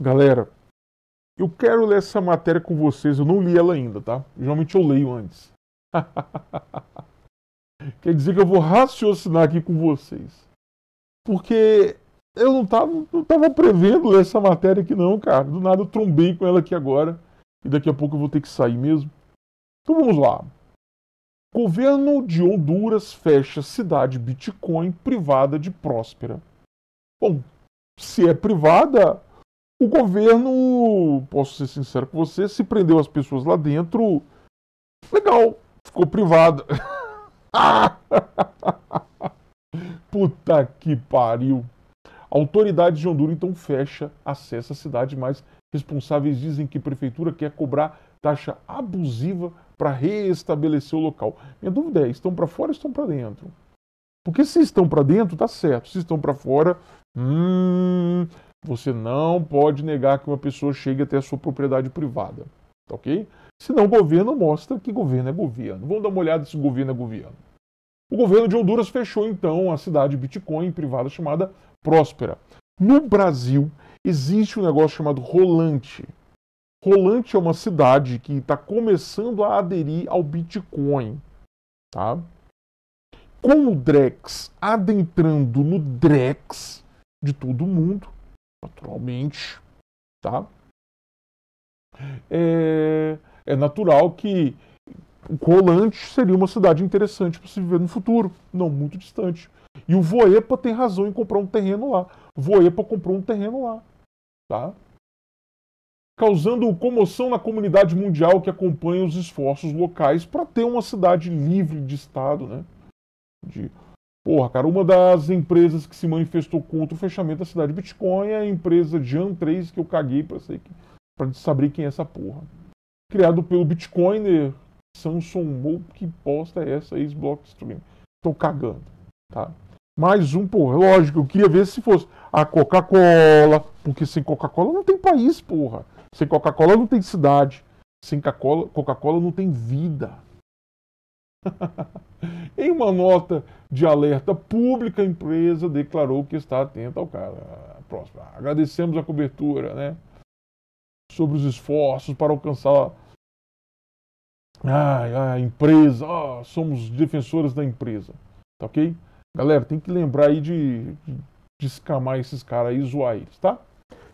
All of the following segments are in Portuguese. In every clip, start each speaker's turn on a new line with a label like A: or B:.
A: Galera, eu quero ler essa matéria com vocês. Eu não li ela ainda, tá? Geralmente eu leio antes. Quer dizer que eu vou raciocinar aqui com vocês. Porque eu não tava, não tava prevendo ler essa matéria aqui, não, cara. Do nada eu trombei com ela aqui agora. E daqui a pouco eu vou ter que sair mesmo. Então vamos lá. Governo de Honduras fecha cidade Bitcoin privada de Próspera. Bom, se é privada, o governo, posso ser sincero com você, se prendeu as pessoas lá dentro, legal, ficou privada. Puta que pariu. Autoridades de Honduras então fecha acesso à cidade, mas responsáveis dizem que a prefeitura quer cobrar taxa abusiva para reestabelecer o local. Minha dúvida é, estão para fora ou estão para dentro? Porque se estão para dentro, tá certo. Se estão para fora, hum, você não pode negar que uma pessoa chegue até a sua propriedade privada. Tá ok? Senão o governo mostra que governo é governo. Vamos dar uma olhada se governo é governo. O governo de Honduras fechou então a cidade Bitcoin privada chamada Próspera. No Brasil existe um negócio chamado Rolante. Rolante é uma cidade que está começando a aderir ao Bitcoin. Tá? Com o Drex adentrando no Drex de todo mundo, naturalmente, tá? É, é natural que Rolante seria uma cidade interessante para se viver no futuro, não muito distante. E o Voepa tem razão em comprar um terreno lá. Voepa comprou um terreno lá, tá? Causando comoção na comunidade mundial que acompanha os esforços locais para ter uma cidade livre de Estado, né? De Porra, cara, uma das empresas que se manifestou contra o fechamento da cidade de Bitcoin é a empresa Jan3, que eu caguei pra, que, pra saber quem é essa porra. Criado pelo Bitcoiner Samsung que posta é essa, ex-Blockstream. Tô cagando, tá? Mais um, porra, lógico, eu queria ver se fosse a Coca-Cola, porque sem Coca-Cola não tem país, porra. Sem Coca-Cola não tem cidade. Sem Coca-Cola não tem vida. em uma nota de alerta pública, a empresa declarou que está atenta ao cara. Próximo. Agradecemos a cobertura, né? Sobre os esforços para alcançar a empresa. Oh, somos defensores da empresa. Tá ok? Galera, tem que lembrar aí de, de, escamar esses caras aí e zoar eles, tá?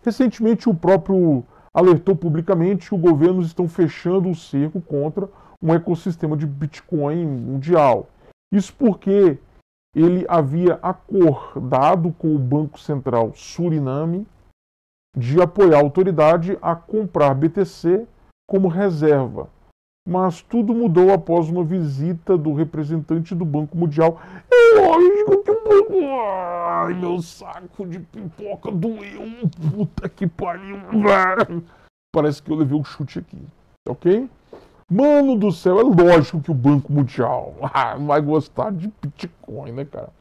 A: Recentemente, o próprio alertou publicamente que os governos estão fechando o cerco contra um ecossistema de Bitcoin mundial. Isso porque ele havia acordado com o Banco Central Suriname de apoiar a autoridade a comprar BTC como reserva. Mas tudo mudou após uma visita do representante do Banco Mundial. É lógico que o banco. Ai, meu saco de pipoca doeu. Puta que pariu. Parece que eu levei um chute aqui. Ok? Mano do céu, é lógico que o Banco Mundial ah, vai gostar de Bitcoin, né, cara?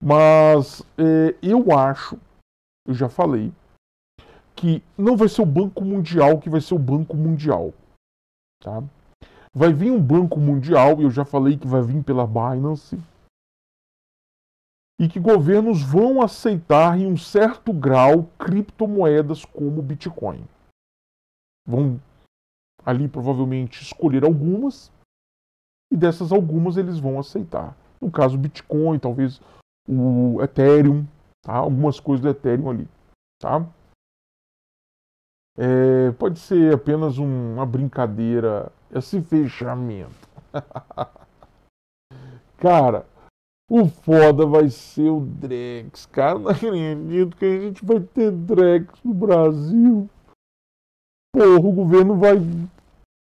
A: Mas é, eu acho, eu já falei, que não vai ser o Banco Mundial que vai ser o Banco Mundial. Tá? Vai vir um Banco Mundial, e eu já falei que vai vir pela Binance, e que governos vão aceitar em um certo grau criptomoedas como Bitcoin. Vão ali provavelmente escolher algumas e dessas algumas eles vão aceitar. No caso Bitcoin, talvez o Ethereum, tá? algumas coisas do Ethereum ali, tá? É, pode ser apenas um, uma brincadeira esse fechamento. cara, o foda vai ser o Drex. Cara, não acredito que a gente vai ter Drex no Brasil. Porra, o governo vai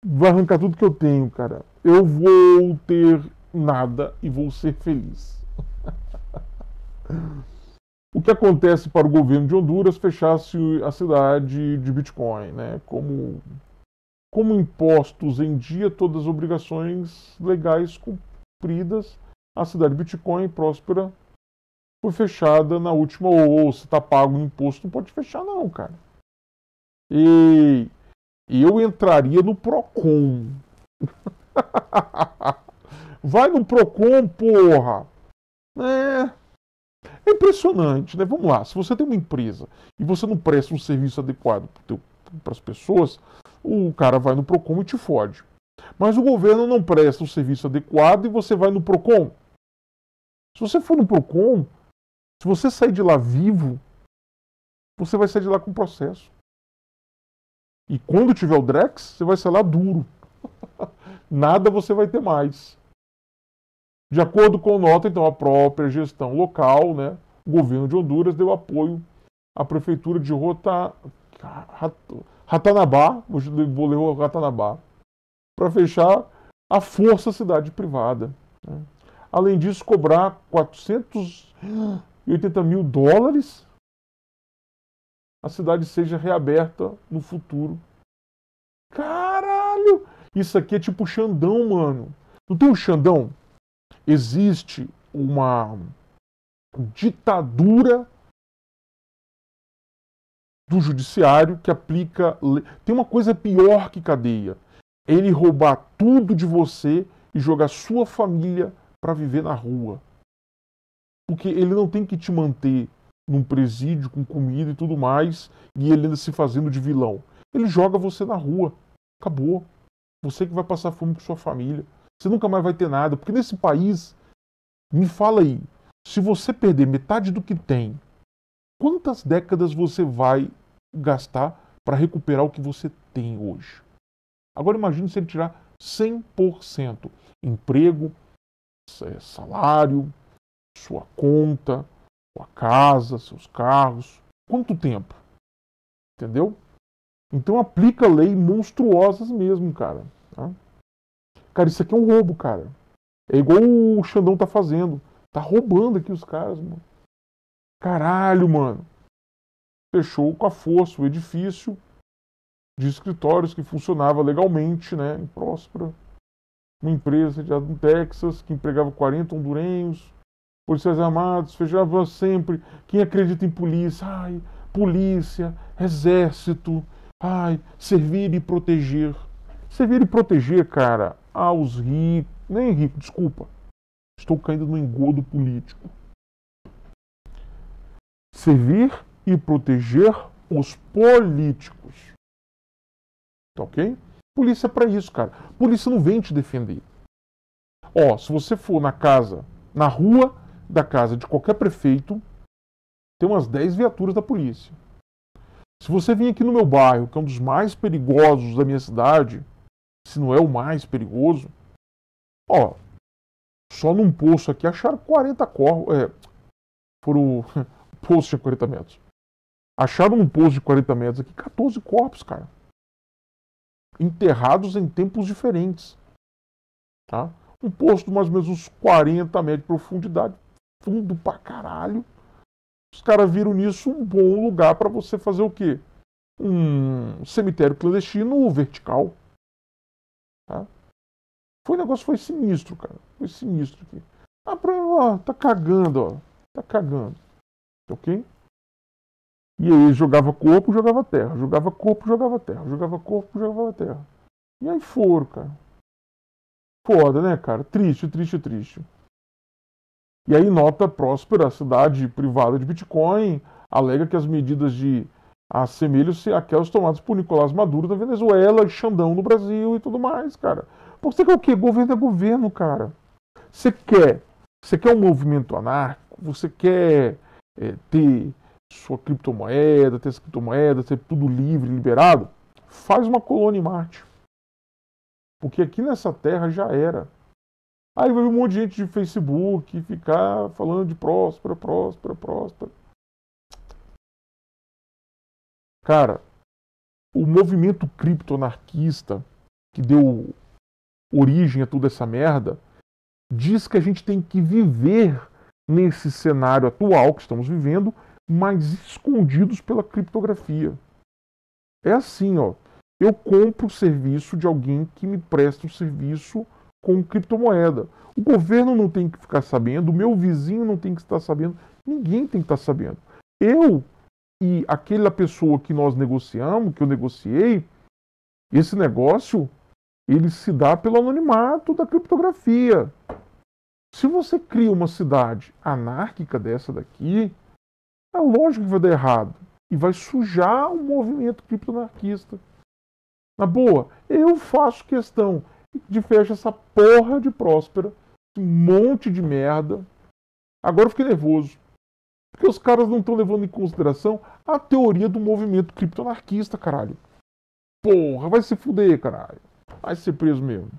A: vai arrancar tudo que eu tenho, cara. Eu vou ter nada e vou ser feliz. o que acontece para o governo de Honduras fechasse a cidade de Bitcoin, né? Como como impostos em dia todas as obrigações legais cumpridas, a cidade Bitcoin próspera foi fechada na última ou se está pago o imposto não pode fechar não, cara. E eu entraria no Procon. Vai no Procon, porra. É. É impressionante, né? Vamos lá, se você tem uma empresa e você não presta um serviço adequado para as pessoas, o cara vai no PROCON e te fode. Mas o governo não presta um serviço adequado e você vai no PROCON. Se você for no PROCON, se você sair de lá vivo, você vai sair de lá com processo. E quando tiver o Drex, você vai lá duro. Nada você vai ter mais. De acordo com nota, então, a própria gestão local, né, o governo de Honduras deu apoio à prefeitura de Rota... Ratanabá, vou ler Ratanabá, para fechar a força cidade privada. Né? Além disso, cobrar 480 mil dólares a cidade seja reaberta no futuro. Caralho! Isso aqui é tipo Xandão, mano. Não tem um Xandão? Existe uma ditadura do judiciário que aplica. Tem uma coisa pior que cadeia. Ele roubar tudo de você e jogar sua família para viver na rua. Porque ele não tem que te manter num presídio com comida e tudo mais e ele ainda se fazendo de vilão. Ele joga você na rua. Acabou. Você que vai passar fome com sua família. Você nunca mais vai ter nada. Porque nesse país, me fala aí, se você perder metade do que tem, quantas décadas você vai gastar para recuperar o que você tem hoje? Agora imagine se ele tirar 100%. Emprego, salário, sua conta, sua casa, seus carros. Quanto tempo? Entendeu? Então aplica lei monstruosas mesmo, cara. Tá? Cara, isso aqui é um roubo, cara. É igual o Xandão tá fazendo. Tá roubando aqui os caras, mano. Caralho, mano. Fechou com a força o edifício de escritórios que funcionava legalmente, né, em Próspera. Uma empresa de no Texas que empregava 40 hondurenhos, policiais armados, fechava sempre. Quem acredita em polícia? Ai, polícia, exército, ai, servir e proteger. Servir e proteger, cara, aos ricos, nem rico, desculpa. Estou caindo no engodo político. Servir e proteger os políticos. Tá ok? Polícia é para isso, cara. Polícia não vem te defender. Ó, se você for na casa, na rua da casa de qualquer prefeito, tem umas 10 viaturas da polícia. Se você vir aqui no meu bairro, que é um dos mais perigosos da minha cidade, se não é o mais perigoso, ó, só num poço aqui acharam 40 corpos. É, foram. Poço tinha 40 metros. Acharam num poço de 40 metros aqui 14 corpos, cara. Enterrados em tempos diferentes. Tá? Um poço de mais ou menos uns 40 metros de profundidade. Fundo pra caralho. Os caras viram nisso um bom lugar para você fazer o quê? Um cemitério clandestino vertical. Tá? Foi o negócio foi sinistro, cara. Foi sinistro aqui. Ah, pra, ó, tá cagando, ó. Tá cagando. Ok? E aí jogava corpo, jogava terra. Jogava corpo, jogava terra. Jogava corpo, jogava terra. E aí foram, cara. Foda, né, cara? Triste, triste, triste. E aí, nota próspera, a cidade privada de Bitcoin alega que as medidas de assemelham-se àquelas tomadas por Nicolás Maduro na Venezuela, Xandão no Brasil e tudo mais, cara. Porque você quer o quê? Governo é governo, cara. Você quer, você quer um movimento anárquico, você quer é, ter sua criptomoeda, ter essa criptomoeda, ter tudo livre, liberado, faz uma colônia em Marte. Porque aqui nessa terra já era. Aí vai um monte de gente de Facebook ficar falando de próspera, próspera, próspera. Cara, o movimento criptoanarquista que deu origem a toda essa merda diz que a gente tem que viver nesse cenário atual que estamos vivendo, mas escondidos pela criptografia. É assim, ó. Eu compro o serviço de alguém que me presta um serviço com criptomoeda. O governo não tem que ficar sabendo, o meu vizinho não tem que estar sabendo, ninguém tem que estar sabendo. Eu e aquela pessoa que nós negociamos, que eu negociei, esse negócio ele se dá pelo anonimato da criptografia. Se você cria uma cidade anárquica dessa daqui, é lógico que vai dar errado. E vai sujar o movimento criptoanarquista. Na boa, eu faço questão de fechar essa porra de próspera, um monte de merda. Agora eu fiquei nervoso. Porque os caras não estão levando em consideração a teoria do movimento criptoanarquista, caralho. Porra, vai se fuder, caralho. Vai ser preso mesmo.